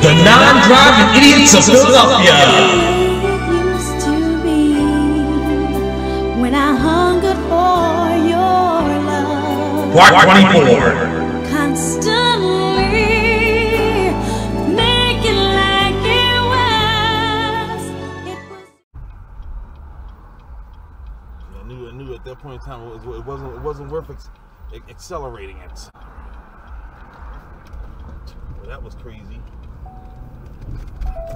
The it non-driving idiots of Philadelphia. It used to be when I hungered for your love. Part 24. Constantly make it like it was. It was. I knew, I knew at that point in time it, was, it wasn't, it wasn't worth ex- accelerating it. That was crazy.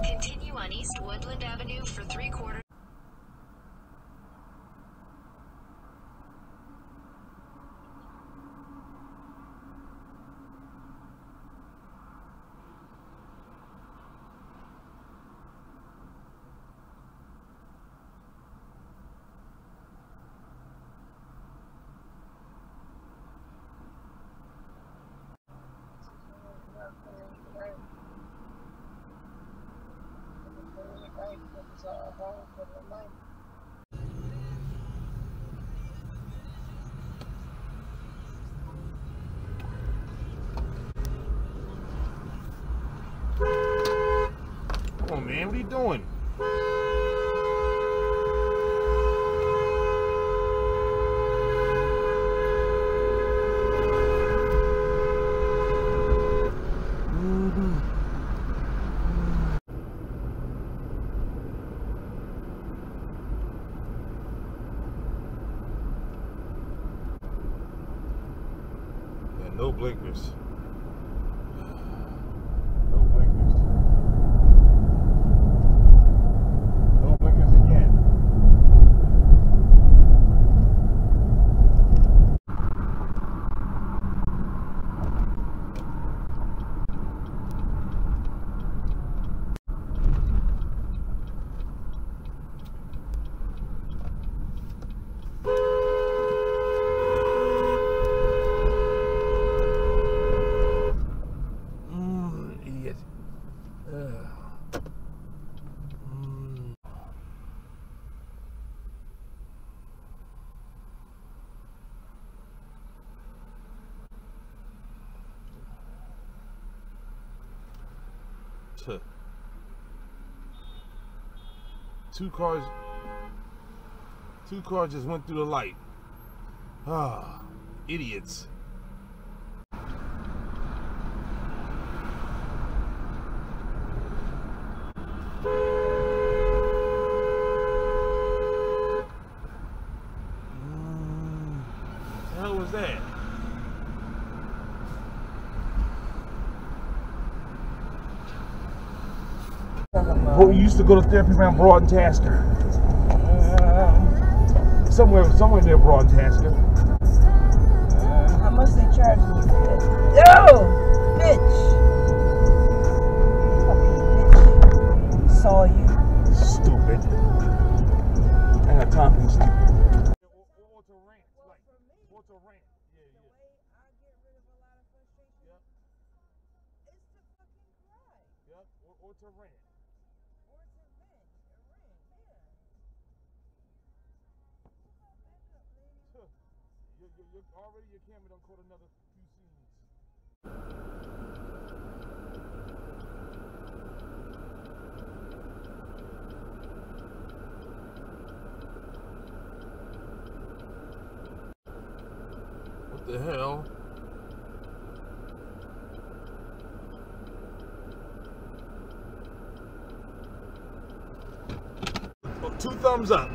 Continue on East Woodland Avenue for three quarters. Come on, man. What are you doing? Yeah, no blinkers. No blinkers. No blinkers again. Mm, idiot. Ugh. Mm. Two cars. Two cars just went through the light. Ah, idiots. Mm, the hell was that? Boy, you used to go to therapy around Broad and Tasker. Somewhere, somewhere near Broad and Tasker. How much they charge you? Yo, bitch. Fucking bitch. Saw you. Stupid. I got time for you stupid. Or, or to rant, like, or to rant. Yeah, yeah. Yep, or, or to rant. Huh. You, you, you, already your camera caught another few scenes. What the hell? Two thumbs up.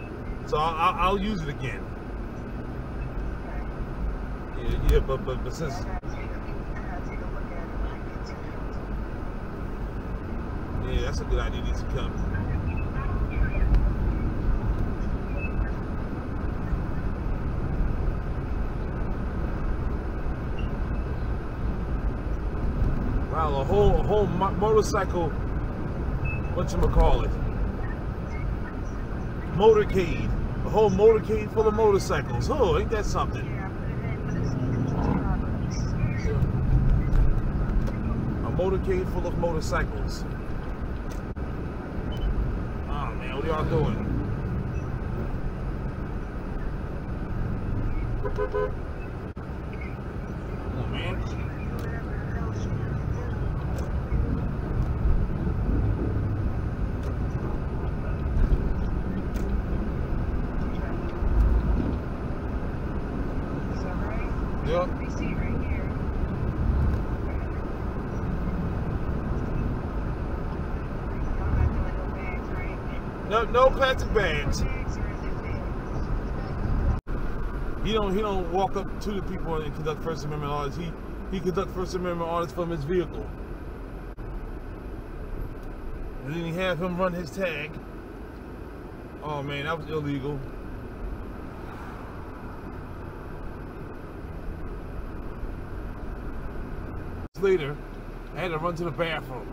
So I'll, I'll use it again. Yeah, yeah, but but, but since yeah, that's a good idea. Needs to come. Wow, a whole a whole mo- motorcycle. It? Motorcade. A whole motorcade full of motorcycles. Oh, ain't that something? motorcade full of motorcycles. Oh, man, what y'all doing? Come on. Yep. No plastic bags. He don't he don't walk up to the people and conduct First Amendment audits. He he conduct First Amendment audits from his vehicle. And then he have him run his tag. Oh man, that was illegal. Later, I had to run to the bathroom.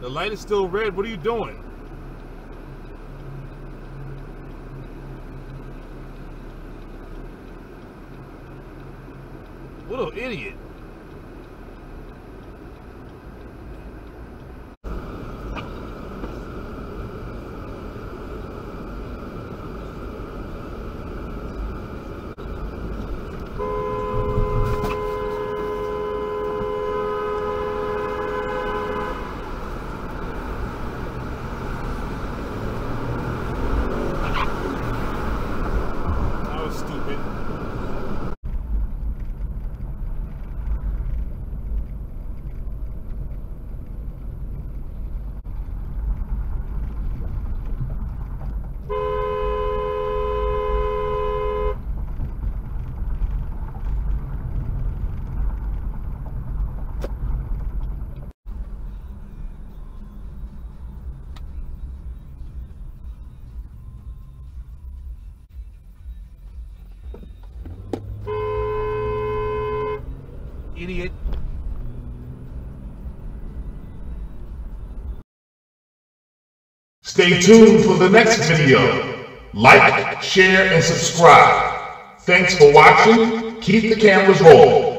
The light is still red. What are you doing? What an idiot. That was stupid. Idiot. Stay tuned for the next video. Like, share, and subscribe. Thanks for watching. Keep the cameras rolling.